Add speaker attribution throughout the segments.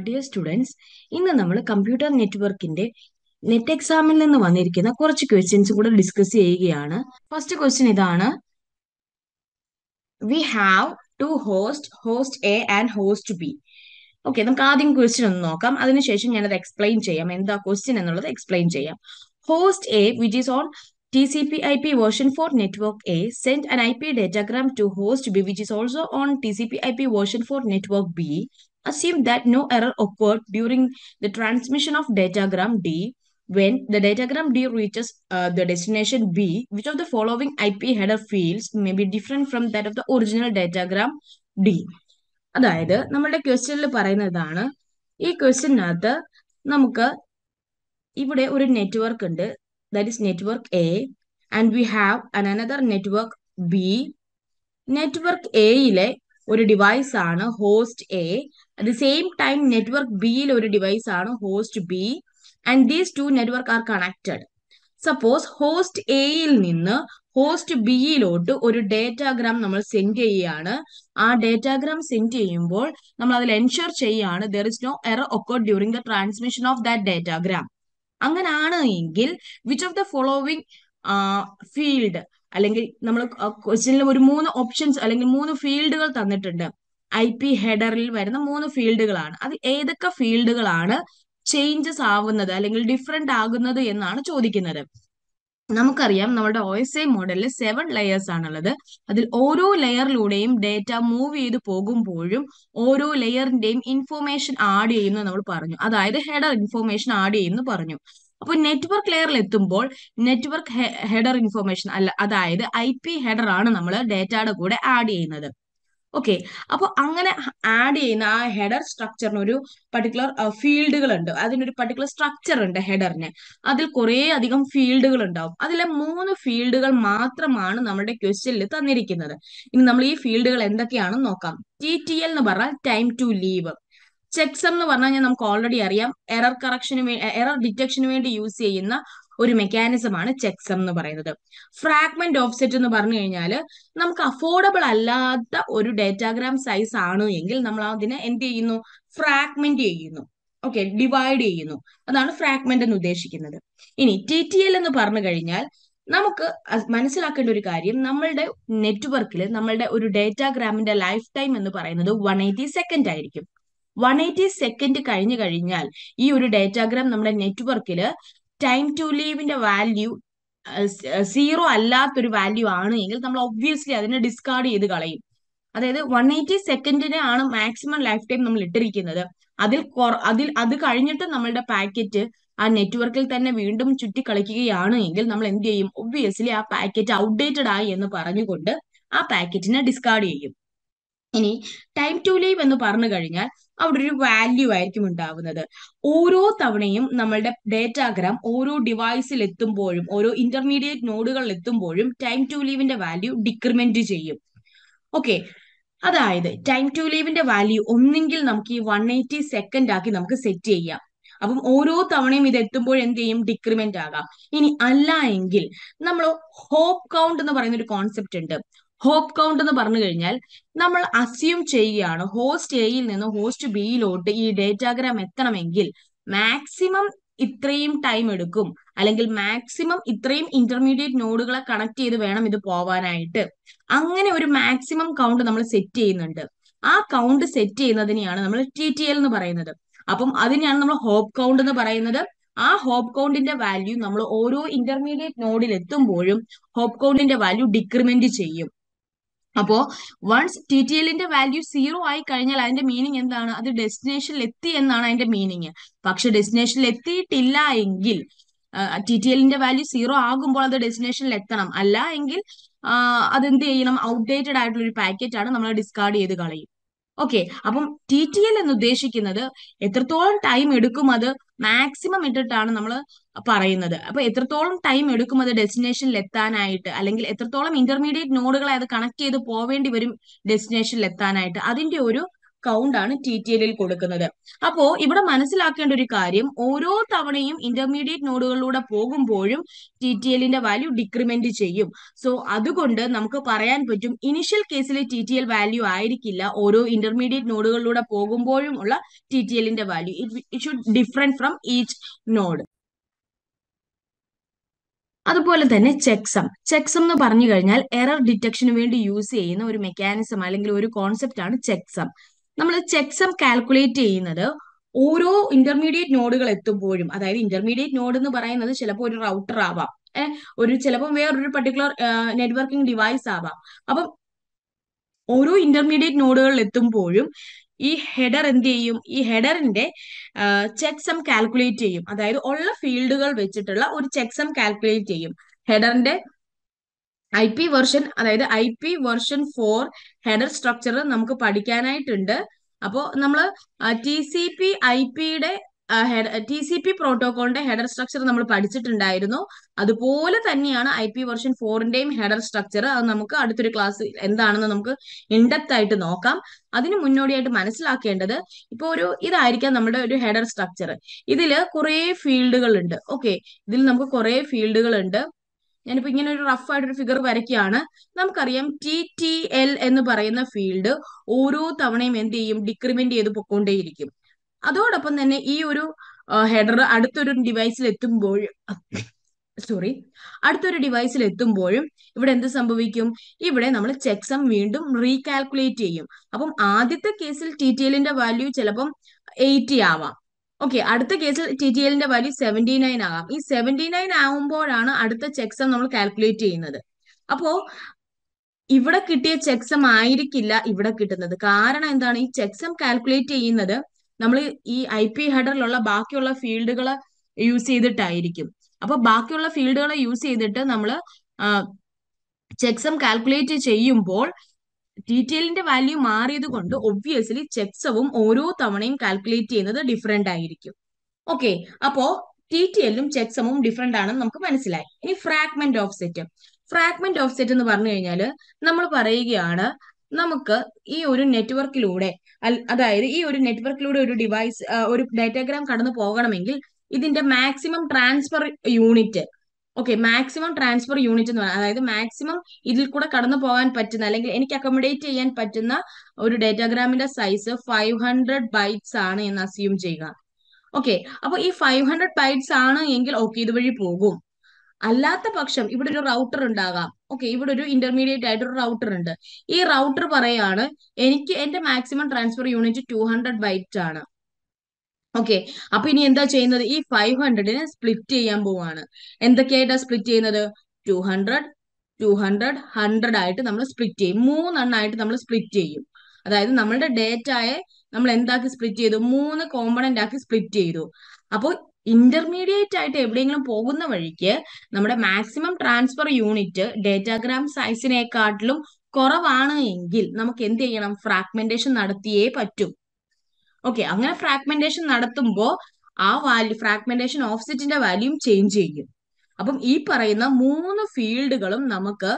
Speaker 1: Dear students ഇന്ന് നമ്മൾ computer നെറ്റ്വർക്കിന്റെ നെറ്റ് എക്സാമിൽ നിന്ന് വന്നിരിക്കുന്ന കുറച്ച് ക്വസ്റ്റ്യൻസ് കൂടെ ഡിസ്കസ് ചെയ്യുകയാണ്. ഫസ്റ്റ് ക്വസ്റ്റ്യൻ ഇതാണ്. We have to host host A and host B okay നമുക്ക് ആദ്യം ക്വസ്റ്റ്യൻ ഒന്ന് നോക്കാം. അതിനുശേഷം ഞാനത് എക്സ്പ്ലെയിൻ ചെയ്യാം. എന്താ ക്വസ്റ്റ്യൻ എന്നുള്ളത് എക്സ്പ്ലെയിൻ ചെയ്യാം. Host A which is on TCP IP version 4 network A datagram an IP datagram to host B which is also on TCP IP version 4 network B. Assume that no error occurred during the transmission of datagram D. When the datagram D reaches uh, the destination B, which of the following IP header fields may be different from that of the original datagram D? അതായത് നമ്മളുടെ ക്വസ്റ്റ്യനിൽ പറയുന്നതാണ് ഈ ക്വസ്റ്റ്യനകത്ത് നമുക്ക് ഇവിടെ ഒരു network ഉണ്ട് that is network A and we have an another network B. Network എയിലെ ഒരു ഡിവൈസ് ആണ് host A at the same time network ബിയിൽ ഒരു ഡിവൈസ് ആണ് host B and these two network are connected suppose host എയിൽ നിന്ന് host ബിയിലോട്ട് ഒരു datagram നമ്മൾ സെൻഡ് ചെയ്യുകയാണ് ആ ഡേറ്റാഗ്രാം സെൻഡ് ചെയ്യുമ്പോൾ നമ്മൾ അതിൽ എൻഷുർ ചെയ്യുകയാണ് there is no error occurred during the transmission of that datagram അങ്ങനാണ് എങ്കിൽ which of the following field അല്ലെങ്കിൽ നമ്മൾ ക്വസ്റ്റ്യനിൽ ഒരു മൂന്ന് ഓപ്ഷൻസ് അല്ലെങ്കിൽ മൂന്ന് ഫീൽഡുകൾ തന്നിട്ടുണ്ട്. ഐ പി ഹെഡറിൽ വരുന്ന മൂന്ന് ഫീൽഡുകളാണ്. അത് ഏതൊക്കെ ഫീൽഡുകളാണ് ചേഞ്ചസ് ആവുന്നത് അല്ലെങ്കിൽ ഡിഫറെന്റ് ആകുന്നത് എന്നാണ് ചോദിക്കുന്നത്. നമുക്കറിയാം നമ്മുടെ ഒ എസ് ഐ മോഡലിൽ സെവൻ ലെയേഴ്സ് ആണുള്ളത്. അതിൽ ഓരോ ലെയറിലൂടെയും ഡേറ്റ മൂവ് ചെയ്ത് പോകുമ്പോഴും ഓരോ ലെയറിന്റെയും ഇൻഫോർമേഷൻ ആഡ് ചെയ്യുന്നു നമ്മൾ പറഞ്ഞു. അതായത് ഹെഡർ ഇൻഫോർമേഷൻ ആഡ് ചെയ്യുന്നു പറഞ്ഞു. അപ്പോൾ നെറ്റ്വർക്ക് ലെയറിൽ എത്തുമ്പോൾ നെറ്റ്വർക്ക് ഹെഡർ ഇൻഫോർമേഷൻ അല്ല അതായത് ഐ പി ഹെഡർ ആണ് നമ്മൾ ഡേറ്റയുടെ കൂടെ ആഡ് ചെയ്യുന്നത്. ഓക്കെ അപ്പൊ അങ്ങനെ ആഡ് ചെയ്യുന്ന ആ ഹെഡർ സ്ട്രക്ചറിന് ഒരു പർട്ടിക്കുലർ ഫീൽഡുകൾ ഉണ്ട് അതിനൊരു പർട്ടിക്കുലർ സ്ട്രക്ചർ ഉണ്ട് ഹെഡറിന് അതിൽ കുറേ അധികം ഫീൽഡുകൾ ഉണ്ടാവും. അതിലെ മൂന്ന് ഫീൽഡുകൾ മാത്രമാണ് നമ്മുടെ ക്വസ്റ്റ്യനിൽ തന്നിരിക്കുന്നത്. ഇനി നമ്മൾ ഈ ഫീൽഡുകൾ എന്തൊക്കെയാണെന്ന് നോക്കാം. ടി ടി എൽ എന്ന് പറഞ്ഞാൽ ടൈം ടു ലീവ് ചെക്സം എന്ന് പറഞ്ഞാൽ നമുക്ക് ഓൾറെഡി അറിയാം. എറർ കറക്ഷന് എറർ ഡിറ്റക്ഷന് വേണ്ടി യൂസ് ചെയ്യുന്ന ഒരു മെക്കാനിസം ആണ് ചെക്സം എന്ന് പറയുന്നത്. ഫ്രാഗ്മെന്റ് ഓഫ്സെറ്റ് എന്ന് പറഞ്ഞു കഴിഞ്ഞാൽ നമുക്ക് അഫോർഡബിൾ അല്ലാത്ത ഒരു ഡേറ്റാഗ്രാം സൈസ് ആണ് എങ്കിൽ നമ്മൾ അതിനെ എന്ത് ചെയ്യുന്നു? ഫ്രാഗ്മെന്റ് ചെയ്യുന്നു. ഓക്കെ ഡിവൈഡ് ചെയ്യുന്നു. അതാണ് ഫ്രാഗ്മെന്റ് എന്ന് ഉദ്ദേശിക്കുന്നത്. ഇനി ടി ടി എൽ എന്ന് പറഞ്ഞു കഴിഞ്ഞാൽ നമുക്ക് മനസ്സിലാക്കേണ്ട ഒരു കാര്യം നമ്മളുടെ നെറ്റ്വർക്കിൽ നമ്മളുടെ ഒരു ഡേറ്റാഗ്രാമിന്റെ ലൈഫ് ടൈം എന്ന് പറയുന്നത് വൺ എയ്റ്റി സെക്കൻഡ് ആയിരിക്കും. വൺ എയ്റ്റി സെക്കൻഡ് കഴിഞ്ഞു കഴിഞ്ഞാൽ ഈ ഒരു ഡേറ്റാഗ്രാം നമ്മുടെ നെറ്റ്വർക്കിൽ ടൈം ടു ലീവിന്റെ വാല്യൂ സീറോ അല്ലാത്തൊരു വാല്യൂ ആണ് എങ്കിൽ നമ്മൾ ഒബ്വിയസ്ലി അതിനെ ഡിസ്കാർഡ് ചെയ്ത് കളയും. അതായത് വൺ എയ്റ്റി സെക്കൻഡിന് ആണ് മാക്സിമം ലൈഫ് ടൈം നമ്മൾ ഇട്ടിരിക്കുന്നത്. അതിൽ അതിൽ അത് കഴിഞ്ഞിട്ട് നമ്മളുടെ പാക്കറ്റ് ആ നെറ്റ്വർക്കിൽ തന്നെ വീണ്ടും ചുറ്റി കളിക്കുകയാണ് എങ്കിൽ നമ്മൾ എന്ത് ചെയ്യും? ഒബ്വിയസ്ലി ആ പാക്കറ്റ് ഔട്ട്ഡേറ്റഡ് ആയി എന്ന് പറഞ്ഞുകൊണ്ട് ആ പാക്കറ്റിനെ ഡിസ്കാർഡ് ചെയ്യും. ഇനി ടൈം ടു ലീവ് എന്ന് പറഞ്ഞു കഴിഞ്ഞാൽ അവിടെ ഒരു വാല്യൂ ആയിരിക്കും ഉണ്ടാവുന്നത്. ഓരോ തവണയും നമ്മളുടെ ഡേറ്റാഗ്രാം ഓരോ ഡിവൈസിൽ എത്തുമ്പോഴും ഓരോ ഇന്റർമീഡിയറ്റ് നോഡുകളിൽ എത്തുമ്പോഴും ടൈം ടു ലീവിന്റെ വാല്യൂ ഡിക്രിമെന്റ് ചെയ്യും. ഓക്കെ അതായത് ടൈം ടു ലീവിന്റെ വാല്യൂ ഒന്നെങ്കിൽ നമുക്ക് ഈ വൺ എയ്റ്റി സെക്കൻഡ് ആക്കി നമുക്ക് സെറ്റ് ചെയ്യാം. അപ്പം ഓരോ തവണയും ഇത് എത്തുമ്പോൾ എന്ത് ചെയ്യും? ഡിക്രിമെന്റ് ആകാം. ഇനി അല്ല എങ്കിൽ നമ്മൾ ഹോപ്പ് കൗണ്ട് എന്ന് പറയുന്ന ഒരു കോൺസെപ്റ്റ് ഉണ്ട്. ഹോപ്പ് കൗണ്ട് എന്ന് പറഞ്ഞു കഴിഞ്ഞാൽ നമ്മൾ അസ്യൂം ചെയ്യുകയാണ് ഹോസ്റ്റ് എയിൽ നിന്ന് ഹോസ്റ്റ് ബിയിലോട്ട് ഈ ഡേറ്റാഗ്രാം എത്തണമെങ്കിൽ മാക്സിമം ഇത്രയും ടൈം എടുക്കും. അല്ലെങ്കിൽ മാക്സിമം ഇത്രയും ഇന്റർമീഡിയറ്റ് നോഡുകളെ കണക്ട് ചെയ്ത് വേണം ഇത് പോവാനായിട്ട്. അങ്ങനെ ഒരു മാക്സിമം കൗണ്ട് നമ്മൾ സെറ്റ് ചെയ്യുന്നുണ്ട്. ആ കൗണ്ട് സെറ്റ് ചെയ്യുന്നതിനെയാണ് നമ്മൾ ടി ടി എൽ എന്ന് പറയുന്നത്. അപ്പം അതിനെയാണ് നമ്മൾ ഹോപ്പ് കൗണ്ട് എന്ന് പറയുന്നത്. ആ ഹോപ്പ് കൗണ്ടിന്റെ വാല്യൂ നമ്മൾ ഓരോ ഇന്റർമീഡിയറ്റ് നോഡിൽ എത്തുമ്പോഴും ഹോപ്പ് കൗണ്ടിന്റെ വാല്യൂ ഡിക്രിമെന്റ് ചെയ്യും. അപ്പോ വൺസ് ടി ടി എല്ലിന്റെ വാല്യൂ സീറോ ആയി കഴിഞ്ഞാൽ അതിന്റെ മീനിങ് എന്താണ്? അത് ഡെസ്റ്റിനേഷനിൽ എത്തി എന്നാണ് അതിന്റെ മീനിങ് പക്ഷെ ഡെസ്റ്റിനേഷനിൽ എത്തിയിട്ടില്ല എങ്കിൽ ടി ടി എല്ലിന്റെ വാല്യൂ സീറോ ആകുമ്പോൾ അത് ഡെസ്റ്റിനേഷനിൽ എത്തണം. അല്ല എങ്കിൽ അതെന്ത് ചെയ്യണം? ഔട്ട്ഡേറ്റഡ് ആയിട്ടുള്ള ഒരു പാക്കറ്റ് ആണ് നമ്മൾ ഡിസ്കാർഡ് ചെയ്ത് കളയും. ഓക്കെ അപ്പം ടി ടി എൽ എന്ന് ഉദ്ദേശിക്കുന്നത് എത്രത്തോളം ടൈം എടുക്കും അത്? മാക്സിമം ഇട്ടിട്ടാണ് നമ്മൾ പറയുന്നത്. അപ്പൊ എത്രത്തോളം ടൈം എടുക്കും അത് ഡെസ്റ്റിനേഷനിൽ എത്താനായിട്ട്? അല്ലെങ്കിൽ എത്രത്തോളം ഇന്റർമീഡിയറ്റ് നോഡുകളെ അത് കണക്ട് ചെയ്ത് പോവേണ്ടി വരും ഡെസ്റ്റിനേഷനിൽ എത്താനായിട്ട്? അതിന്റെ ഒരു കൗണ്ട് ആണ് ടി ടി എല്ലിൽ കൊടുക്കുന്നത്. അപ്പോ ഇവിടെ മനസ്സിലാക്കേണ്ട ഒരു കാര്യം ഓരോ തവണയും ഇന്റർമീഡിയറ്റ് നോഡുകളിലൂടെ പോകുമ്പോഴും ടി ടി എല്ലിന്റെ വാല്യൂ ഡിക്രിമെന്റ് ചെയ്യും. സോ അതുകൊണ്ട് നമുക്ക് പറയാൻ പറ്റും ഇനിഷ്യൽ കേസിൽ ടി ടി എൽ വാല്യൂ ആയിരിക്കില്ല ഓരോ ഇന്റർമീഡിയറ്റ് നോഡുകളിലൂടെ പോകുമ്പോഴും ഉള്ള ടി ടി എല്ലിന്റെ value it should different from each node അതുപോലെ തന്നെ ചെക്സം ചെക്സം എന്ന് പറഞ്ഞു കഴിഞ്ഞാൽ എറർ ഡിറ്റക്ഷന് വേണ്ടി യൂസ് ചെയ്യുന്ന ഒരു മെക്കാനിസം അല്ലെങ്കിൽ ഒരു കോൺസെപ്റ്റ് ആണ് ചെക്സം നമ്മൾ ചെക്സം കാൽക്കുലേറ്റ് ചെയ്യുന്നത് ഓരോ ഇന്റർമീഡിയറ്റ് നോഡുകൾ എത്തുമ്പോഴും അതായത് ഇന്റർമീഡിയറ്റ് നോഡ് എന്ന് പറയുന്നത് ചിലപ്പോൾ ഒരു റൗട്ടർ ആവാം. ഒരു ചിലപ്പോൾ വേറൊരു പർട്ടിക്കുലർ നെറ്റ്വർക്കിംഗ് ഡിവൈസ് ആവാം. അപ്പം ഓരോ ഇന്റർമീഡിയറ്റ് നോഡുകളിൽ എത്തുമ്പോഴും ഈ ഹെഡർ എന്ത് ചെയ്യും? ഈ ഹെഡറിന്റെ ചെക്സം കാൽക്കുലേറ്റ് ചെയ്യും. അതായത് ഉള്ള ഫീൽഡുകൾ വെച്ചിട്ടുള്ള ഒരു ചെക്സം കാൽക്കുലേറ്റ് ചെയ്യും. ഹെഡറിന്റെ ഐ പി വെർഷൻ അതായത് I P version four header structure നമുക്ക് പഠിക്കാനായിട്ടുണ്ട്. അപ്പോ നമ്മൾ ടി സി പി ഐ പിയുടെ ടി സി പി പ്രോട്ടോകോളിന്റെ ഹെഡർ സ്ട്രക്ചർ നമ്മൾ പഠിച്ചിട്ടുണ്ടായിരുന്നു. അതുപോലെ തന്നെയാണ് ഐ പി വെർഷൻ ഫോറിന്റെയും ഹെഡർ സ്ട്രക്ചർ അത് നമുക്ക് അടുത്തൊരു ക്ലാസ് എന്താണെന്ന് നമുക്ക് ഇൻഡെപ്ത് ആയിട്ട് നോക്കാം. അതിന് മുന്നോടിയായിട്ട് മനസ്സിലാക്കേണ്ടത് ഇപ്പൊ ഒരു ഇതായിരിക്കാം നമ്മുടെ ഒരു ഹെഡർ സ്ട്രക്ചർ ഇതിൽ കുറെ ഫീൽഡുകൾ ഉണ്ട് ഓക്കെ ഇതിൽ നമുക്ക് കുറെ ഫീൽഡുകൾ ഉണ്ട് ഞാനിപ്പോ ഇങ്ങനെ ഒരു റഫ് ആയിട്ടൊരു ഫിഗർ വരയ്ക്കുകയാണ്. നമുക്കറിയാം ടി ടി എൽ എന്ന് പറയുന്ന ഫീൽഡ് ഓരോ തവണയും എന്ത് ചെയ്യും? ഡിക്രിമെന്റ് ചെയ്ത് പൊക്കോണ്ടേയിരിക്കും അതോടൊപ്പം തന്നെ ഈ ഒരു ഹെഡർ അടുത്തൊരു ഡിവൈസിൽ എത്തുമ്പോൾ സോറി അടുത്തൊരു ഡിവൈസിൽ എത്തുമ്പോഴും ഇവിടെ എന്ത് സംഭവിക്കും? ഇവിടെ നമ്മൾ ചെക്സം വീണ്ടും റീകാൽക്കുലേറ്റ് ചെയ്യും. അപ്പം ആദ്യത്തെ കേസിൽ ടി ടി എല്ലിന്റെ വാല്യൂ ചിലപ്പം എയ്റ്റി ആവാം. ഓക്കെ അടുത്ത കേസിൽ ടി ടി എല്ലിന്റെ വാല്യൂ സെവന്റി നയൻ ആകാം. ഈ സെവന്റി നയൻ ആകുമ്പോഴാണ് അടുത്ത ചെക്സം നമ്മൾ കാൽക്കുലേറ്റ് ചെയ്യുന്നത്. അപ്പോ ഇവിടെ കിട്ടിയ ചെക്സം ആയിരിക്കില്ല ഇവിടെ കിട്ടുന്നത്. കാരണം എന്താണ്? ഈ ചെക്സം കാൽക്കുലേറ്റ് ചെയ്യുന്നത് നമ്മൾ ഈ ഐ പി ഹെഡറിലുള്ള ബാക്കിയുള്ള ഫീൽഡുകൾ യൂസ് ചെയ്തിട്ടായിരിക്കും. അപ്പൊ ബാക്കിയുള്ള ഫീൽഡുകളെ യൂസ് ചെയ്തിട്ട് നമ്മൾ ചെക്സം കാൽക്കുലേറ്റ് ചെയ്യുമ്പോൾ ടി വാല്യൂ മാറിയത് കൊണ്ട് ഒബ്വിയസ്ലി ചെക്സവും ഓരോ തവണയും കാൽക്കുലേറ്റ് ചെയ്യുന്നത് ഡിഫറെന്റ് ആയിരിക്കും. ഓക്കെ അപ്പോ ടി ടി എല്ലും ചെക്സമും ഡിഫറെന്റ് ആണെന്ന് നമുക്ക് മനസ്സിലായി. ഇനി fragment offset fragment offset എന്ന് പറഞ്ഞു കഴിഞ്ഞാൽ നമ്മൾ പറയുകയാണ് നമുക്ക് ഈ ഒരു നെറ്റ്വർക്കിലൂടെ അതായത് ഈ ഒരു നെറ്റ്വർക്കിലൂടെ ഒരു ഡിവൈസ് ഒരു ഡാറ്റാഗ്രാം കടന്നു പോകണമെങ്കിൽ ഇതിന്റെ maximum transfer unit okay maximum transfer unit എന്ന് പറയുന്നത് അതായത് മാക്സിമം ഇതിൽ കൂടെ കടന്നു പോകാൻ പറ്റുന്ന അല്ലെങ്കിൽ എനിക്ക് അക്കോമഡേറ്റ് ചെയ്യാൻ പറ്റുന്ന ഒരു ഡേറ്റാഗ്രാമിന്റെ സൈസ് ഫൈവ് ഹൺഡ്രഡ് ബൈറ്റ്സ് ആണ് എന്ന് അസ്യൂം ചെയ്യുക. ഓക്കെ അപ്പൊ ഈ ഫൈവ് ഹൺഡ്രഡ് ബൈറ്റ്സ് ആണ് എങ്കിൽ ഓക്കെ ഇതുവഴി പോകും. അല്ലാത്ത പക്ഷം ഇവിടെ ഒരു റൗട്ടർ ഉണ്ടാകാം. ഓക്കെ ഇവിടെ ഒരു ഇന്റർമീഡിയറ്റ് ആയിട്ട് ഒരു റൗട്ടർ ഉണ്ട്. ഈ റൗട്ടർ പറയാണ് എനിക്ക് എന്റെ maximum transfer unit two hundred byte ആണ്. ഓക്കെ അപ്പൊ ഇനി എന്താ ചെയ്യുന്നത്? ഈ ഫൈവ് ഹൺഡ്രഡിനെ സ്പ്ലിറ്റ് ചെയ്യാൻ പോവാണ്. എന്തൊക്കെയായിട്ടാ സ്പ്ലിറ്റ് ചെയ്യുന്നത്? Two hundred two hundred hundred ആയിട്ട് നമ്മൾ സ്പ്ലിറ്റ് ചെയ്യും. മൂന്നെണ്ണായിട്ട് നമ്മൾ സ്പ്ലിറ്റ് ചെയ്യും. അതായത് നമ്മളുടെ ഡേറ്റയെ നമ്മൾ എന്താക്കി സ്പ്ലിറ്റ് ചെയ്തു? മൂന്ന് കോമ്പണന്റ് ആക്കി സ്പ്ലിറ്റ് ചെയ്തു. അപ്പോൾ ഇന്റർമീഡിയറ്റ് ആയിട്ട് എവിടെയെങ്കിലും പോകുന്ന വഴിക്ക് നമ്മുടെ മാക്സിമം ട്രാൻസ്ഫർ യൂണിറ്റ് ഡേറ്റാഗ്രാം സൈസിനെക്കാട്ടിലും കുറവാണ് എങ്കിൽ നമുക്ക് എന്ത് ചെയ്യണം? ഫ്രാഗ്മെന്റേഷൻ നടത്തിയേ പറ്റൂ. ഓക്കെ അങ്ങനെ ഫ്രാഗ്മെന്റേഷൻ നടത്തുമ്പോൾ ആ വാല്യൂ ഫ്രാഗ്മെന്റേഷൻ ഓഫ്സെറ്റിന്റെ വാല്യൂം ചേഞ്ച് ചെയ്യും. അപ്പം ഈ പറയുന്ന മൂന്ന് ഫീൽഡുകളും നമുക്ക്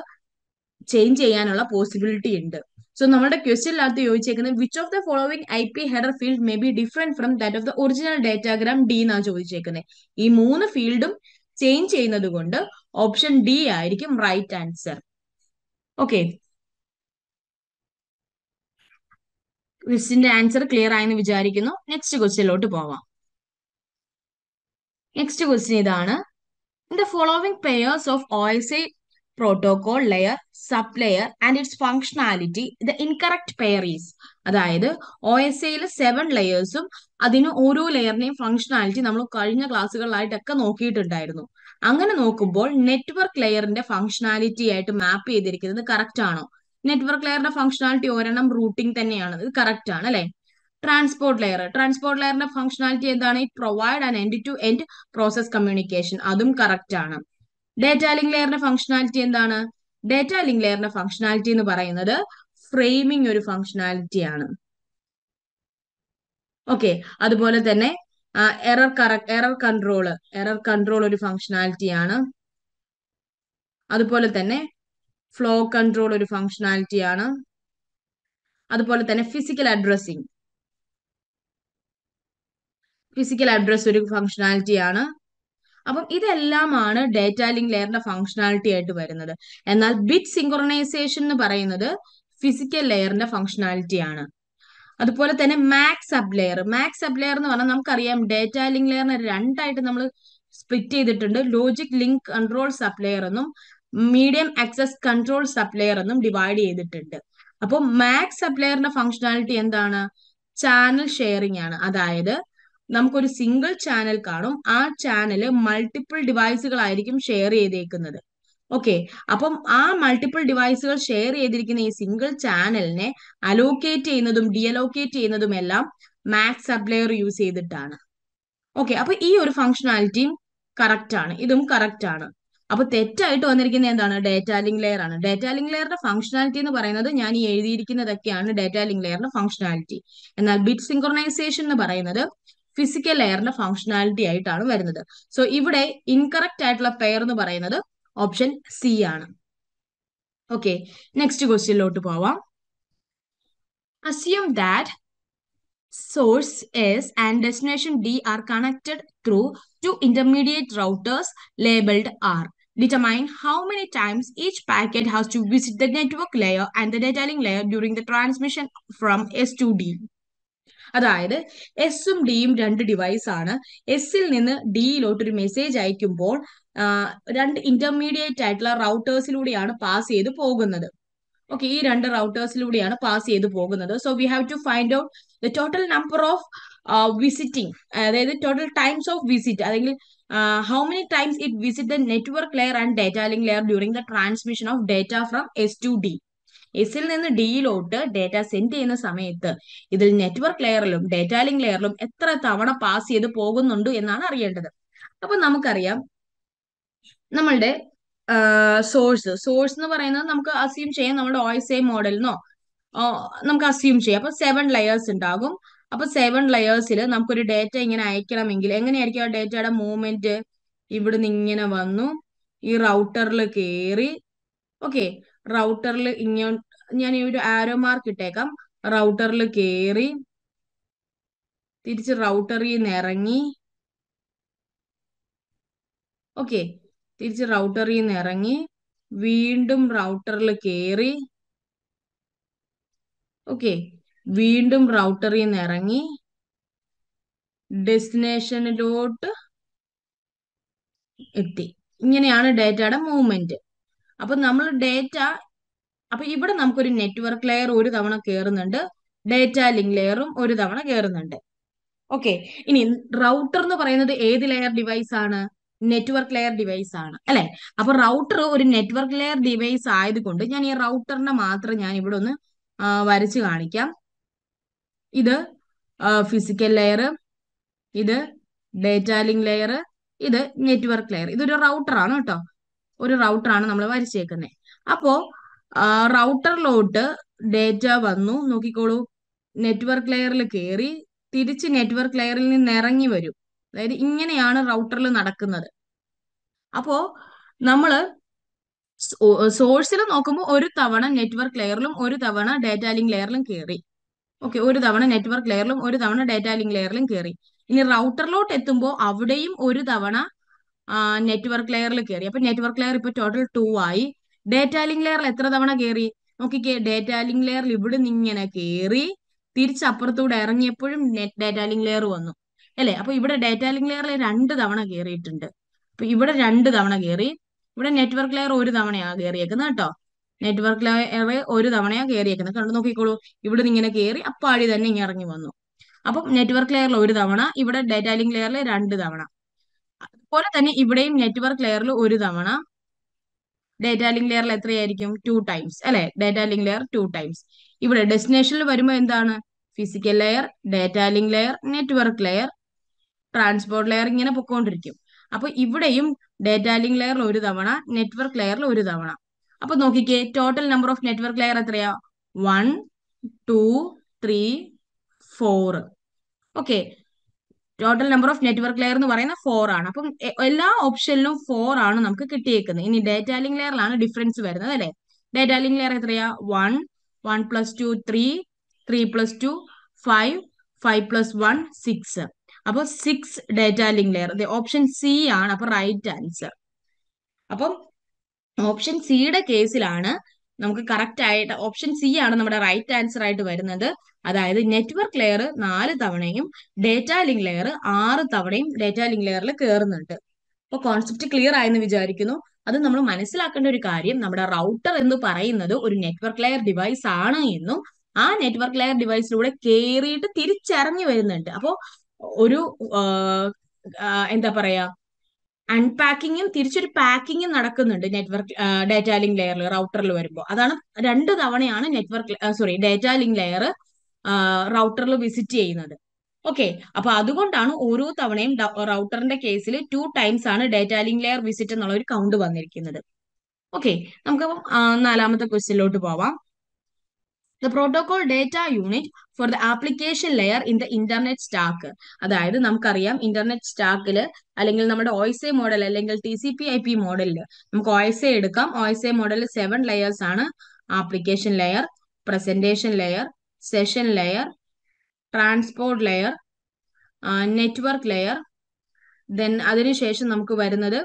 Speaker 1: ചേഞ്ച് ചെയ്യാനുള്ള പോസിബിലിറ്റി ഉണ്ട്. സോ നമ്മുടെ ക്വസ്റ്റ്യനിനകത്ത് ചോദിച്ചേക്കുന്നത് which of the following I P header field may be different from that of the original datagram D എന്നാണ് ചോദിച്ചേക്കുന്നത്. ഈ മൂന്ന് ഫീൽഡും ചേഞ്ച് ചെയ്യുന്നത് കൊണ്ട് ഓപ്ഷൻ ഡി ആയിരിക്കും റൈറ്റ് ആൻസർ ഓക്കെ ക്വസ്റ്റിന്റെ ആൻസർ ക്ലിയർ ആയെന്ന് വിചാരിക്കുന്നു. നെക്സ്റ്റ് ക്വസ്റ്റ്യനിലോട്ട് പോവാം. നെക്സ്റ്റ് ക്വസ്റ്റ്യൻ ഇതാണ്. The following pairs of OSI protocol layer sub layer and its functionality the incorrect pair is അതായത് ഒ എസ് ഐയിൽ സെവൻ ലെയേഴ്സും അതിന് ഓരോ ലെയറിനെയും ഫങ്ഷണാലിറ്റി നമ്മൾ കഴിഞ്ഞ ക്ലാസ്സുകളിലായിട്ടൊക്കെ നോക്കിയിട്ടുണ്ടായിരുന്നു. അങ്ങനെ നോക്കുമ്പോൾ നെറ്റ്വർക്ക് ലെയറിന്റെ ഫങ്ഷണാലിറ്റി ആയിട്ട് മാപ്പ് ചെയ്തിരിക്കുന്നത് കറക്റ്റ് ആണോ? നെറ്റ്വർക്ക് ലെയറിന്റെ ഫംഗ്ഷനാലിറ്റി ഒരെണ്ണം റൂട്ടിംഗ് തന്നെയാണ്. ഇത് കറക്റ്റ് ആണ് അല്ലേ? ട്രാൻസ്പോർട്ട് ലെയർ ട്രാൻസ്പോർട്ട് ലെയറിന്റെ ഫംഗ്ഷനാലിറ്റി എന്താണ്? It provide an end to end process communication അതും കറക്റ്റ് ആണ്. ഡേറ്റ ലിങ്ക് ലെയറിന്റെ ഫംഗ്ഷനാലിറ്റി എന്താണ്? ഡേറ്റ ലിങ്ക് ലെയറിന്റെ ഫംഗ്ഷനാലിറ്റി എന്ന് പറയുന്നത് ഫ്രെയിമിംഗ് ഒരു ഫംഗ്ഷനാലിറ്റി ആണ്. ഓക്കെ അതുപോലെ തന്നെ error correct error control error control ഒരു ഫംഗ്ഷനാലിറ്റി ആണ്. അതുപോലെ തന്നെ ഫ്ലോ കൺട്രോൾ ഒരു ഫങ്ഷണാലിറ്റി ആണ്. അതുപോലെ തന്നെ ഫിസിക്കൽ അഡ്രസ്സിങ് ഫിസിക്കൽ അഡ്രസ് ഒരു ഫംഗ്ഷനാലിറ്റി ആണ്. അപ്പം ഇതെല്ലാമാണ് ഡേറ്റ ലിങ്ക് ലെയറിന്റെ ഫംഗ്ഷനാലിറ്റി ആയിട്ട് വരുന്നത്. എന്നാൽ ബിറ്റ് സിങ്ക്രണൈസേഷൻ എന്ന് പറയുന്നത് ഫിസിക്കൽ ലെയറിന്റെ ഫംഗ്ഷനാലിറ്റി ആണ്. അതുപോലെ തന്നെ MAC sub layer MAC sub layer എന്ന് പറഞ്ഞാൽ നമുക്കറിയാം ഡേറ്റ ലിങ്ക് ലെയറിനെ രണ്ടായിട്ട് നമ്മൾ സ്പ്ലിറ്റ് ചെയ്തിട്ടുണ്ട്. Logic link control sub layer എന്നും മീഡിയം ആക്സസ് കൺട്രോൾ സപ്ലയർ എന്നും ഡിവൈഡ് ചെയ്തിട്ടുണ്ട്. അപ്പോൾ മാക്സ് സപ്ലയറിന്റെ ഫംഗ്ഷനാലിറ്റി എന്താണ്? ചാനൽ ഷെയറിംഗ് ആണ്. അതായത് നമുക്കൊരു സിംഗിൾ ചാനൽ കാണും. ആ ചാനൽ മൾട്ടിപ്പിൾ ഡിവൈസുകളായിരിക്കും ഷെയർ ചെയ്തേക്കുന്നത്. ഓക്കെ അപ്പം ആ മൾട്ടിപ്പിൾ ഡിവൈസുകൾ ഷെയർ ചെയ്തിരിക്കുന്ന ഈ സിംഗിൾ ചാനലിനെ അലോക്കേറ്റ് ചെയ്യുന്നതും ഡിയലോക്കേറ്റ് ചെയ്യുന്നതും എല്ലാം മാക്സ് സപ്ലയർ യൂസ് ചെയ്തിട്ടാണ്. ഓക്കെ അപ്പൊ ഈ ഒരു ഫംഗ്ഷനാലിറ്റിയും കറക്റ്റ് ആണ്. ഇതും കറക്റ്റ് ആണ്. അപ്പൊ തെറ്റായിട്ട് വന്നിരിക്കുന്ന എന്താണ്? ഡേറ്റ ലിങ്ക് ലെയർ ആണ്. ഡേറ്റ ലിങ്ക് ലെയറിന്റെ ഫംഗ്ഷനാലിറ്റി എന്ന് പറയുന്നത് ഞാൻ ഈ എഴുതിയിരിക്കുന്നതൊക്കെയാണ് ഡേറ്റ ലിങ്ക് ലെയറിന്റെ ഫംഗ്ഷനാലിറ്റി എന്നാൽ ബിറ്റ് സിങ്ക്രണൈസേഷൻ എന്ന് പറയുന്നത് ഫിസിക്കൽ ലെയറിന്റെ ഫംഗ്ഷനാലിറ്റി ആയിട്ടാണ് വരുന്നത്. സോ ഇവിടെ ഇൻകറക്റ്റ് ആയിട്ടുള്ള പെയർ എന്ന് പറയുന്നത് ഓപ്ഷൻ സി ആണ്. ഓക്കെ നെക്സ്റ്റ് ക്വസ്റ്റ്യനിലോട്ട് പോവാം. Assume that source S and destination D are connected through two intermediate routers labelled R. Determine how many times each packet has to visit the network layer and the data link layer during the transmission from S to D. അതായത് എസും ഡിയും രണ്ട് device ആണ്. എസിൽ നിന്ന് ഡിയിലോട്ട് ഒരു message അയക്കുമ്പോൾ രണ്ട് ഇന്റർമീഡിയറ്റ് ആയിട്ടുള്ള റൗട്ടേഴ്സിലൂടെയാണ് പാസ് ചെയ്ത് പോകുന്നത്. ഓക്കെ ഈ രണ്ട് റൗട്ടേഴ്സിലൂടെയാണ് പാസ് ചെയ്ത് പോകുന്നത്. So we have to find out the total number of visiting അതായത് ടോട്ടൽ ടൈംസ് ഓഫ് വിസിറ്റ് അല്ലെങ്കിൽ how many times it visit the network layer and data link layer during the transmission of data from S to D എസിൽ നിന്ന് ഡിയിലോട്ട് data send ചെയ്യുന്ന സമയത്ത് ഇതിൽ network ലെയറിലും data link ലെയറിലും എത്ര തവണ പാസ് ചെയ്ത് പോകുന്നുണ്ട് എന്നാണ് അറിയേണ്ടത്. അപ്പൊ നമുക്കറിയാം നമ്മളുടെ സോഴ്സ് സോഴ്സ് എന്ന് പറയുന്നത് നമുക്ക് അസ്യൂം ചെയ്യാം നമ്മുടെ ഓയിസ് മോഡലിനോ നമുക്ക് അസ്യൂം ചെയ്യാം. അപ്പൊ സെവൻ ലെയേഴ്സ് ഉണ്ടാകും. അപ്പൊ സെവൻ ലെയേഴ്സിൽ നമുക്കൊരു ഡേറ്റ ഇങ്ങനെ അയക്കണമെങ്കിൽ എങ്ങനെയായിരിക്കും ആ ഡേറ്റയുടെ മൂവ്മെന്റ് ഇവിടുന്ന് ഇങ്ങനെ വന്നു? ഈ റൗട്ടറിൽ കയറി ഓക്കെ റൗട്ടറിൽ ഇങ്ങനെ ഞാൻ ഈ ഒരു ആരോ മാർക്ക് ഇട്ടേക്കാം. റൗട്ടറിൽ കയറി തിരിച്ച് റൗട്ടറിൽ നിന്ന് ഇറങ്ങി. ഓക്കെ തിരിച്ച് റൗട്ടറിൽ നിന്ന് ഇറങ്ങി. വീണ്ടും റൗട്ടറിൽ കയറി ഓക്കെ വീണ്ടും റൗട്ടറിൽ നിന്ന് ഇറങ്ങി ഡെസ്റ്റിനേഷനിലോട്ട് എത്തി. ഇങ്ങനെയാണ് ഡേറ്റയുടെ മൂവ്മെന്റ് അപ്പൊ നമ്മൾ ഡേറ്റ അപ്പൊ ഇവിടെ നമുക്കൊരു നെറ്റ്വർക്ക് ലെയർ ഒരു തവണ കയറുന്നുണ്ട് ഡേറ്റ ലിങ്ക് ലെയറും ഒരു തവണ കയറുന്നുണ്ട് ഓക്കെ ഇനി റൗട്ടർ എന്ന് പറയുന്നത് ഏത് ലെയർ ഡിവൈസ് ആണ്? നെറ്റ്വർക്ക് ലെയർ ഡിവൈസ് ആണ് അല്ലെ? അപ്പൊ റൗട്ടർ ഒരു നെറ്റ്വർക്ക് ലെയർ ഡിവൈസ് ആയതുകൊണ്ട് ഞാൻ ഈ റൗട്ടറിനെ മാത്രം ഞാൻ ഇവിടെ ഒന്ന് വരച്ച് കാണിക്കാം. ഇത് ഫിസിക്കൽ ലെയർ ഇത് ഡേറ്റാ ലിങ്ക് ലെയർ ഇത് നെറ്റ്വർക്ക് ലെയർ ഇതൊരു റൗട്ടറാണ് കേട്ടോ. ഒരു റൗട്ടറാണ് നമ്മൾ വരച്ചേക്കുന്നത് അപ്പോ റൗട്ടറിലോട്ട് ഡേറ്റ വന്നു. നോക്കിക്കോളൂ. നെറ്റ്വർക്ക് ലെയറിൽ കയറി തിരിച്ച് നെറ്റ്വർക്ക് ലെയറിൽ നിന്ന് ഇറങ്ങി വരും. അതായത് ഇങ്ങനെയാണ് റൗട്ടറിൽ നടക്കുന്നത്. അപ്പോ നമ്മൾ സോഴ്സിൽ നോക്കുമ്പോൾ ഒരു തവണ നെറ്റ്വർക്ക് ലെയറിലും ഒരു തവണ ഡേറ്റ ലിങ്ക് ലെയറിലും കയറി ഓക്കെ ഒരു തവണ നെറ്റ്വർക്ക് ലെയറിലും ഒരു തവണ ഡേറ്റാ ലിങ്ക് ലെയറിലും കയറി ഇനി റൗട്ടറിലോട്ട് എത്തുമ്പോൾ അവിടെയും ഒരു തവണ നെറ്റ്വർക്ക് ലെയറിൽ കയറി അപ്പൊ നെറ്റ്വർക്ക് ലെയർ ഇപ്പൊ ടോട്ടൽ ടു ആയി. ഡേറ്റാ ലിങ്ക് ലെയറിൽ എത്ര തവണ കയറി നോക്കിക്കേ ഡേറ്റാ ലിങ്ക് ലെയറിൽ ഇവിടെ നിന്ന് ഇങ്ങനെ കയറി തിരിച്ചപ്പുറത്തൂടെ ഇറങ്ങിയപ്പോഴും നെറ്റ് ഡേറ്റാ ലിങ്ക് ലെയർ വന്നു. അല്ലേ? അപ്പൊ ഇവിടെ ഡേറ്റാ ലിങ്ക് ലെയറിൽ രണ്ട് തവണ കയറിയിട്ടുണ്ട് അപ്പൊ ഇവിടെ രണ്ട് തവണ കയറി ഇവിടെ നെറ്റ്വർക്ക് ലെയർ ഒരു തവണയാണ് കയറിയേക്കുന്നത് കേട്ടോ. നെറ്റ്വർക്ക് ലെയർ ഒരു തവണയാണ് കയറിയേക്കുന്നത് കണ്ടു നോക്കിക്കോളൂ. ഇവിടെ ഇങ്ങനെ കയറി അപ്പാടി തന്നെ ഇങ്ങനെ ഇറങ്ങി വന്നു. അപ്പം നെറ്റ്വർക്ക് ലെയറിൽ ഒരു തവണ ഇവിടെ ഡേറ്റ ലിങ്ക് ലെയറിൽ രണ്ട് തവണ. അതുപോലെ തന്നെ ഇവിടെയും നെറ്റ്വർക്ക് ലെയറിൽ ഒരു തവണ ഡേറ്റ ലിങ്ക് ലെയറിൽ എത്രയായിരിക്കും? Two times. അല്ലെ? Data link layer two times. ഇവിടെ ഡെസ്റ്റിനേഷനിൽ വരുമ്പോൾ എന്താണ്? Physical layer data link layer network layer transport layer ഇങ്ങനെ പൊക്കോണ്ടിരിക്കും. അപ്പൊ ഇവിടെയും ഡേറ്റ ലിങ്ക് ലെയറിൽ ഒരു തവണ നെറ്റ്വർക്ക് ലെയറിൽ ഒരു തവണ. അപ്പൊ നോക്കിക്കേ total number of network layer എത്രയാ? One two three four okay total number of network layer എന്ന് പറയുന്ന ഫോർ ആണ്. അപ്പം എല്ലാ ഓപ്ഷനിലും ഫോർ ആണ് നമുക്ക് കിട്ടിയേക്കുന്നത്. ഇനി ഡേറ്റ ലിങ്ക് ലെയറിലാണ് ഡിഫറൻസ് വരുന്നത് അല്ലെ? ഡേറ്റ ലിങ്ക് ലെയർ എത്രയാ? One one plus two three three plus two five five plus one six അപ്പോൾ six data link layer option C ആണ്. അപ്പൊ റൈറ്റ് ആൻസർ അപ്പം ഓപ്ഷൻ സിയുടെ കേസിലാണ് നമുക്ക് കറക്റ്റ് ആയിട്ട് ഓപ്ഷൻ സി ആണ് നമ്മുടെ റൈറ്റ് ആൻസർ ആയിട്ട് വരുന്നത്. അതായത് നെറ്റ്വർക്ക് ലെയർ നാല് തവണയും ഡേറ്റ ലിങ്ക് ലെയർ ആറ് തവണയും ഡേറ്റ ലിങ്ക് ലെയറിൽ കയറുന്നുണ്ട് അപ്പൊ കോൺസെപ്റ്റ് ക്ലിയർ ആയെന്ന് വിചാരിക്കുന്നു. അത് നമ്മൾ മനസ്സിലാക്കേണ്ട ഒരു കാര്യം നമ്മുടെ റൗട്ടർ എന്ന് പറയുന്നത് ഒരു നെറ്റ്വർക്ക് ലെയർ ഡിവൈസ് ആണ് എന്നും ആ നെറ്റ്വർക്ക് ലെയർ ഡിവൈസിലൂടെ കയറിയിട്ട് തിരിച്ചറിഞ്ഞു വരുന്നുണ്ട്. അപ്പോൾ ഒരു എന്താ പറയാ അൺപാക്കിങ്ങും തിരിച്ചൊരു പാക്കിങ്ങും നടക്കുന്നുണ്ട് നെറ്റ്വർക്ക് ഡേറ്റ ലിങ്ക് ലെയറിൽ റൗട്ടറിൽ വരുമ്പോൾ അതാണ് രണ്ട് തവണയാണ് network sorry data link layer റൗട്ടറിൽ visit ചെയ്യുന്നത്. ഓക്കെ അപ്പൊ അതുകൊണ്ടാണ് ഓരോ തവണയും റൗട്ടറിന്റെ കേസിൽ ടു ടൈംസ് ആണ് ഡേറ്റ ലിങ്ക് ലെയർ വിസിറ്റ് എന്നുള്ള ഒരു കൗണ്ട് വന്നിരിക്കുന്നത്. ഓക്കെ നമുക്ക് നാലാമത്തെ ക്വസ്റ്റ്യനിലോട്ട് പോവാം. The protocol data unit for the application layer in the internet stack അതായത് നമുക്കറിയാം ഇന്റർനെറ്റ് സ്റ്റാക്കിൽ അല്ലെങ്കിൽ നമ്മുടെ ഓയിസ് എ മോഡൽ അല്ലെങ്കിൽ T C P I P മോഡലിൽ നമുക്ക് ഓയിസ് എ എടുക്കാം. ഓയിസ് എ മോഡലിൽ സെവൻ ലെയേഴ്സ് ആണ്. Application layer presentation layer session layer transport layer network layer then അതിനുശേഷം നമുക്ക് വരുന്നത്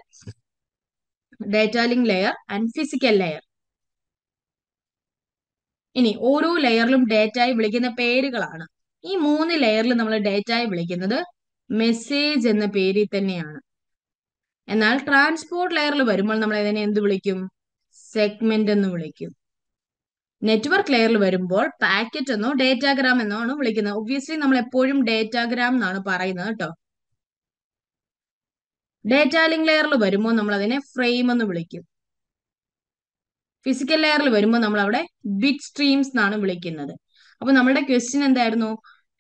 Speaker 1: data layer and physical layer ഇനി ഓരോ ലെയറിലും ഡേറ്റായി വിളിക്കുന്ന പേരുകളാണ്. ഈ മൂന്ന് ലെയറിൽ നമ്മൾ ഡേറ്റായി വിളിക്കുന്നത് മെസ്സേജ് എന്ന പേരിൽ തന്നെയാണ്. എന്നാൽ ട്രാൻസ്പോർട്ട് ലെയറിൽ വരുമ്പോൾ നമ്മൾ ഇതിനെ എന്ത് വിളിക്കും? സെഗ്മെന്റ് എന്ന് വിളിക്കും. നെറ്റ്വർക്ക് ലെയറിൽ വരുമ്പോൾ പാക്കറ്റ് എന്നോ ഡേറ്റാഗ്രാം എന്നോ ആണ് വിളിക്കുന്നത്. ഒബ്വിയസ്ലി നമ്മൾ എപ്പോഴും ഡേറ്റാഗ്രാം എന്നാണ് പറയുന്നത് കേട്ടോ. ഡേറ്റാലിംഗ് ലിങ്ക് ലെയറിൽ വരുമ്പോൾ നമ്മൾ അതിനെ ഫ്രെയിം എന്ന് വിളിക്കും. ഫിസിക്കൽ ലെയറിൽ വരുമ്പോൾ നമ്മൾ അവിടെ ബിറ്റ് സ്ട്രീംസ് എന്നാണ് വിളിക്കുന്നത്. അപ്പൊ നമ്മുടെ ക്വസ്റ്റ്യൻ എന്തായിരുന്നു?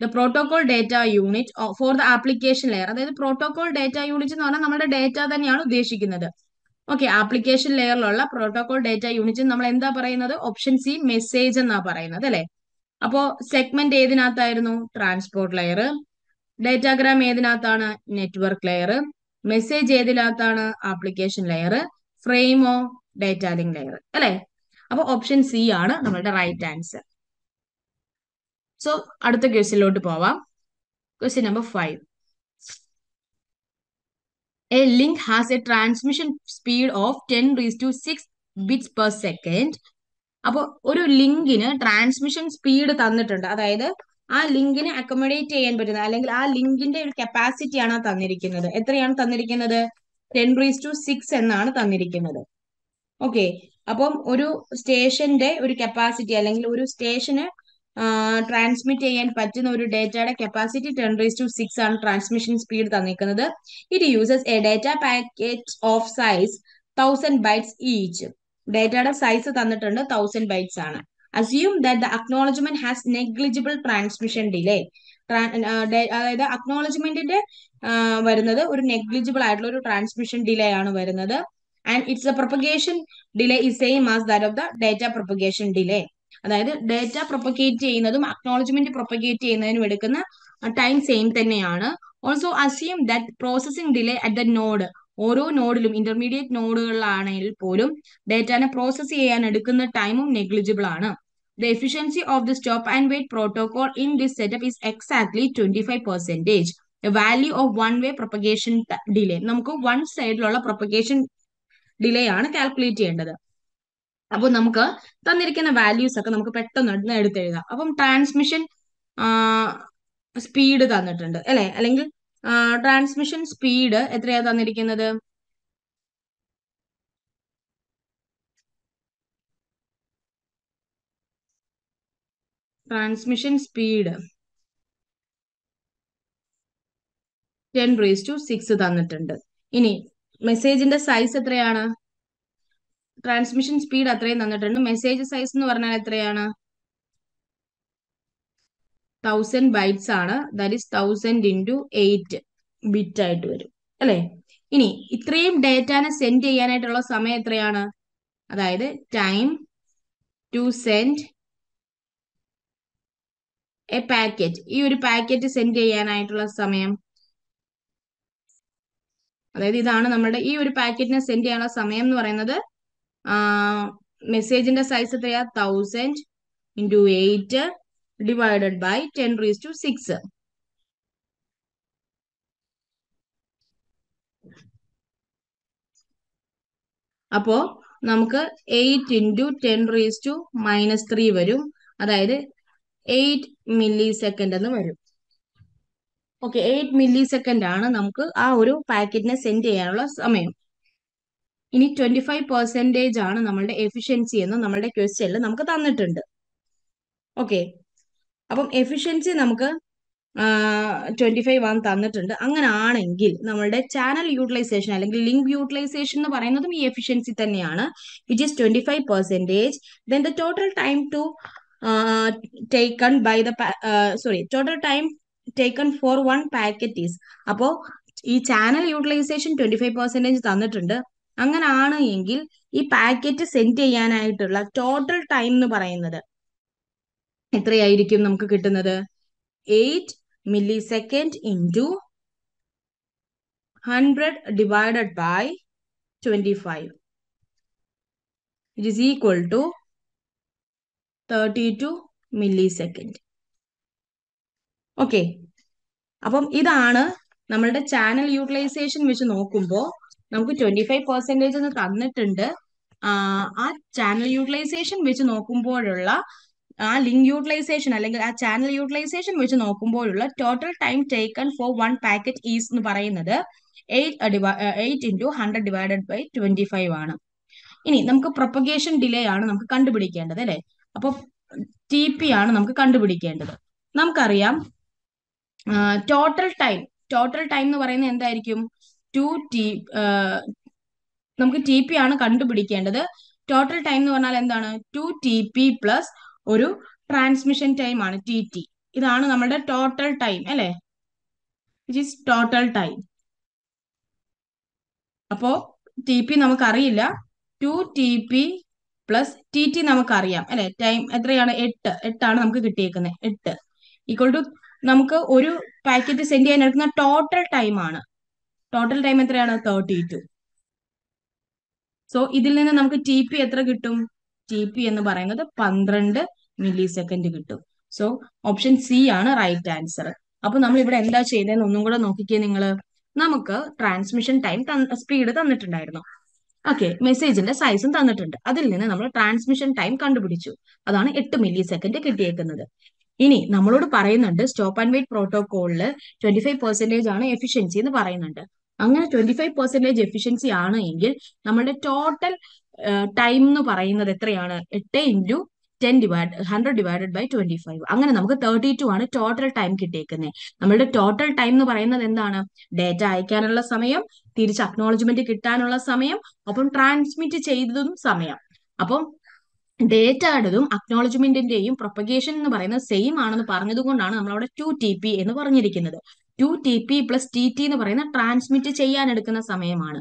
Speaker 1: The protocol data unit for the application layer അതായത് പ്രോട്ടോകോൾ ഡേറ്റ യൂണിറ്റ് എന്ന് പറഞ്ഞാൽ നമ്മുടെ ഡേറ്റ തന്നെയാണ് ഉദ്ദേശിക്കുന്നത്. ഓക്കെ ആപ്ലിക്കേഷൻ ലെയറിലുള്ള പ്രോട്ടോകോൾ ഡേറ്റ യൂണിറ്റ് നമ്മൾ എന്താ പറയുന്നത്? ഓപ്ഷൻ സി മെസ്സേജ് എന്നാ പറയുന്നത് അല്ലെ? അപ്പോ സെഗ്മെന്റ് ഏതിനകത്തായിരുന്നു? ട്രാൻസ്പോർട്ട് ലെയർ ഡേറ്റാഗ്രാം ഏതിനകത്താണ്? നെറ്റ്വർക്ക് ലെയർ മെസ്സേജ് ഏതിനകത്താണ്? ആപ്ലിക്കേഷൻ ലെയർ ഫ്രെയിമോ ഡേറ്റ ലിങ്ക് ലെയർ അല്ലെ? അപ്പൊ ഓപ്ഷൻ സി ആണ് നമ്മളുടെ റൈറ്റ് ആൻസർ സോ അടുത്ത ക്വസ്റ്റ്യനിലോട്ട് പോവാം. Question number five a link has a transmission speed of ten raise to six bits per second അപ്പോൾ ഒരു ലിങ്കിന് ട്രാൻസ്മിഷൻ സ്പീഡ് തന്നിട്ടുണ്ട്. അതായത് ആ ലിങ്കിനെ അക്കോമഡേറ്റ് ചെയ്യാൻ പറ്റുന്ന അല്ലെങ്കിൽ ആ ലിങ്കിന്റെ ഒരു കപ്പാസിറ്റി ആണ് തന്നിരിക്കുന്നത്? എത്രയാണ് തന്നിരിക്കുന്നത്? ടെൻ റീസ് ടു സിക്സ് എന്നാണ് തന്നിരിക്കുന്നത്. ഓക്കെ അപ്പം ഒരു സ്റ്റേഷന്റെ ഒരു കപ്പാസിറ്റി അല്ലെങ്കിൽ ഒരു സ്റ്റേഷന് ട്രാൻസ്മിറ്റ് ചെയ്യാൻ പറ്റുന്ന ഒരു ഡേറ്റയുടെ capacity ten raise to six ആണ് ട്രാൻസ്മിഷൻ സ്പീഡ് തന്നിരിക്കുന്നത്. It uses a data packet of size thousand bytes each ഡേറ്റയുടെ സൈസ് തന്നിട്ടുണ്ട് തൗസൻഡ് ബൈറ്റ്സ് ആണ്. Assume that the acknowledgement has negligible transmission delay അതായത് അക്നോളജ്മെന്റിന്റെ വരുന്നത് ഒരു നെഗ്ലിജിബിൾ ആയിട്ടുള്ള ഒരു ട്രാൻസ്മിഷൻ ഡിലേ ആണ് വരുന്നത്. And it's a propagation delay is same as that of the data propagation delay അതായത് ഡേറ്റ പ്രൊപ്പഗേറ്റ് ചെയ്യുന്നതും അക്നോളജ്മെന്റ് പ്രൊപ്പഗേറ്റ് ചെയ്യുന്നതിനും എടുക്കുന്ന ടൈം സെയിം തന്നെയാണ്. Also assume that processing delay at the node ഓരോ നോഡിലും ഇന്റർമീഡിയറ്റ് നോഡുകളിലാണെങ്കിൽ പോലും ഡേറ്റാനെ പ്രോസസ് ചെയ്യാൻ എടുക്കുന്ന ടൈമും നെഗ്ലിജിബിൾ ആണ്. The efficiency of the stop and wait protocol in this setup is exactly twenty five percentage value of one way propagation delay നമുക്ക് one സൈഡിലുള്ള propagation delay ആണ് കാൽക്കുലേറ്റ് ചെയ്യേണ്ടത്. അപ്പോൾ നമുക്ക് തന്നിരിക്കുന്ന വാല്യൂസ് ഒക്കെ നമുക്ക് പെട്ടെന്ന് എടുത്തെഴുതാം. അപ്പം ട്രാൻസ്മിഷൻ സ്പീഡ് തന്നിട്ടുണ്ട്. അല്ലെ? അല്ലെങ്കിൽ ട്രാൻസ്മിഷൻ സ്പീഡ് എത്രയാ തന്നിരിക്കുന്നത്? Transmission speed ten raise to six തന്നിട്ടുണ്ട്. ഇനി മെസ്സേജിന്റെ സൈസ് എത്രയാണ്? ട്രാൻസ്മിഷൻ സ്പീഡ് അത്രയും തന്നിട്ടുണ്ട്. മെസ്സേജ് സൈസ് എന്ന് പറഞ്ഞാൽ എത്രയാണ്? തൗസൻഡ് ബൈറ്റ്സ് ആണ്. That is thousand into eight bit ആയിട്ട് വരും. അല്ലേ? ഇനി ഇത്രയും ഡേറ്റാനെ സെൻഡ് ചെയ്യാനായിട്ടുള്ള സമയം എത്രയാണ്? അതായത് time to send a packet ഈ ഒരു പാക്കറ്റ് സെൻഡ് ചെയ്യാനായിട്ടുള്ള സമയം അതായത് ഇതാണ് നമ്മുടെ ഈ ഒരു പാക്കറ്റിനെ സെൻഡ് ചെയ്യാനുള്ള സമയം എന്ന് പറയുന്നത് മെസ്സേജിന്റെ സൈസ് എത്രയാ? Thousand into eight divided by ten raise to six അപ്പോ നമുക്ക് eight into ten raise to minus three വരും. അതായത് എയ്റ്റ് മില്ലി സെക്കൻഡ് എന്ന് വരും. ഓക്കെ എയ്റ്റ് മില്ലി സെക്കൻഡ് ആണ് നമുക്ക് ആ ഒരു പാക്കറ്റിനെ സെൻഡ് ചെയ്യാനുള്ള സമയം. ഇനി ട്വന്റി ഫൈവ് പെർസെന്റേജ് ആണ് നമ്മളുടെ എഫിഷ്യൻസി എന്ന് നമ്മളുടെ ക്വസ്റ്റ്യനിൽ നമുക്ക് തന്നിട്ടുണ്ട്. ഓക്കെ അപ്പം എഫിഷ്യൻസി നമുക്ക് ട്വന്റി ഫൈവ് ആണ് തന്നിട്ടുണ്ട്. അങ്ങനെ ആണെങ്കിൽ നമ്മളുടെ ചാനൽ യൂട്ടിലൈസേഷൻ അല്ലെങ്കിൽ ലിങ്ക് യൂട്ടിലൈസേഷൻ എന്ന് പറയുന്നതും ഈ എഫിഷ്യൻസി തന്നെയാണ്. Which is twenty five percentage then the total time to taken by the sorry total time taken for one packet is അപ്പോൾ ഈ channel utilization twenty five percentage തന്നിട്ടുണ്ട്. അങ്ങനെ ആണ് എങ്കിൽ ഈ പാക്കറ്റ് സെൻഡ് ചെയ്യാനായിട്ടുള്ള ടോട്ടൽ ടൈം എന്ന് പറയുന്നത്. എത്രയായിരിക്കും നമുക്ക് കിട്ടുന്നത്? Eight milli second into hundred divided by twenty five it is equal to thirty two milli second okay അപ്പം ഇതാണ് നമ്മളുടെ ചാനൽ യൂട്ടിലൈസേഷൻ വെച്ച് നോക്കുമ്പോൾ നമുക്ക് ട്വന്റി ഫൈവ് പെർസെന്റേജ് എന്ന് തന്നിട്ടുണ്ട്. ആ ചാനൽ യൂട്ടിലൈസേഷൻ വെച്ച് നോക്കുമ്പോഴുള്ള ആ ലിങ്ക് യൂട്ടിലൈസേഷൻ അല്ലെങ്കിൽ ആ ചാനൽ യൂട്ടിലൈസേഷൻ വെച്ച് നോക്കുമ്പോഴുള്ള total time taken for one packet is എന്ന് പറയുന്നത് eight eight into hundred divided by twenty five ആണ്. ഇനി നമുക്ക് പ്രൊപ്പഗേഷൻ ഡിലേ ആണ് നമുക്ക് കണ്ടുപിടിക്കേണ്ടത് അല്ലെ? അപ്പൊ ടി പി ആണ് നമുക്ക് കണ്ടുപിടിക്കേണ്ടത്. നമുക്കറിയാം ടോട്ടൽ ടൈം ടോട്ടൽ ടൈം എന്ന് പറയുന്നത് എന്തായിരിക്കും? ടു ടി നമുക്ക് ടി പി ആണ് കണ്ടുപിടിക്കേണ്ടത്. ടോട്ടൽ ടൈം എന്ന് പറഞ്ഞാൽ എന്താണ്? ടു ടി പി പ്ലസ് ഒരു ട്രാൻസ്മിഷൻ ടൈം ആണ് ടി ടി ഇതാണ് നമ്മുടെ ടോട്ടൽ ടൈം അല്ലേ? ഇറ്റ് ഈസ് ടോട്ടൽ ടൈം അപ്പോ ടി പി നമുക്കറിയില്ല. Two T P plus T T നമുക്കറിയാം അല്ലെ? ടൈം എത്രയാണ്? എട്ട്. എട്ടാണ് നമുക്ക് കിട്ടിയേക്കുന്നത്. എട്ട്. ഈക്വൽ ടു നമുക്ക് ഒരു പാക്കറ്റ് സെൻഡ് ചെയ്യാൻ എടുക്കുന്ന ടോട്ടൽ ടൈം ആണ്. ടോട്ടൽ ടൈം എത്രയാണ്? തേർട്ടി ടു സോ ഇതിൽ നിന്ന് നമുക്ക് ടി പി എത്ര കിട്ടും? ടി പി എന്ന് പറയുന്നത് പന്ത്രണ്ട് മില്ലി സെക്കൻഡ് കിട്ടും. സോ ഓപ്ഷൻ സി ആണ് റൈറ്റ് ആൻസർ അപ്പൊ നമ്മൾ ഇവിടെ എന്താ ചെയ്തതെന്ന് ഒന്നും കൂടെ നോക്കിക്കേ നിങ്ങൾ നമുക്ക് ട്രാൻസ്മിഷൻ ടൈം സ്പീഡ് തന്നിട്ടുണ്ടായിരുന്നു. ഓക്കെ മെസ്സേജിന്റെ സൈസും തന്നിട്ടുണ്ട്. അതിൽ നിന്ന് നമ്മൾ ട്രാൻസ്മിഷൻ ടൈം കണ്ടുപിടിച്ചു. അതാണ് എട്ട് മില്ലി സെക്കൻഡ് കിട്ടിയേക്കുന്നത്. ഇനി നമ്മളോട് പറയുന്നുണ്ട് സ്റ്റോപ്പ് ആൻഡ് വെയിറ്റ് പ്രോട്ടോകോളിൽ ട്വന്റി ഫൈവ് പെർസെന്റേജ് ആണ് എഫിഷ്യൻസി എന്ന് പറയുന്നുണ്ട്. അങ്ങനെ ട്വന്റി ഫൈവ് പെർസെന്റേജ് എഫിഷ്യൻസി ആണ് എങ്കിൽ നമ്മുടെ ടോട്ടൽ ടൈം എന്ന് പറയുന്നത് എത്രയാണ്? എട്ട് into ten divide hundred divided by twenty five അങ്ങനെ നമുക്ക് തേർട്ടി ടു ആണ് ടോട്ടൽ ടൈം കിട്ടിയേക്കുന്നത് നമ്മുടെ ടോട്ടൽ ടൈം എന്ന് പറയുന്നത് എന്താണ്? ഡേറ്റ അയക്കാനുള്ള സമയം തിരിച്ച് അക്നോളജ്മെന്റ് കിട്ടാനുള്ള സമയം ഒപ്പം ട്രാൻസ്മിറ്റ് ചെയ്തതും സമയം. അപ്പം ഡേറ്റയുടേതും അക്നോളജ്മെന്റിന്റെയും പ്രൊപ്പഗേഷൻ എന്ന് പറയുന്നത് സെയിം ആണെന്ന് പറഞ്ഞതുകൊണ്ടാണ് നമ്മൾ അവിടെ ടു ടി പി എന്ന് പറഞ്ഞിരിക്കുന്നത്. Two T P plus T T എന്ന് പറയുന്ന ട്രാൻസ്മിറ്റ് ചെയ്യാൻ എടുക്കുന്ന സമയമാണ്.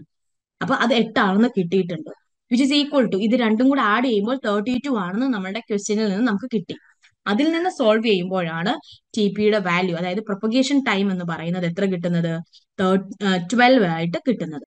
Speaker 1: അപ്പൊ അത് എട്ടാണെന്ന് കിട്ടിയിട്ടുണ്ട്. വിച്ച് ഇസ് ഈക്വൽ ടു ഇത് രണ്ടും കൂടെ ആഡ് ചെയ്യുമ്പോൾ തേർട്ടി ടു ആണെന്ന് നമ്മുടെ ക്വസ്റ്റ്യനിൽ നിന്ന് നമുക്ക് കിട്ടി. അതിൽ നിന്ന് സോൾവ് ചെയ്യുമ്പോഴാണ് ടി പിയുടെ വാല്യൂ അതായത് പ്രൊപ്പഗേഷൻ ടൈം എന്ന് പറയുന്നത് എത്ര കിട്ടുന്നത്? ട്വൽവ് ആയിട്ട് കിട്ടുന്നത്.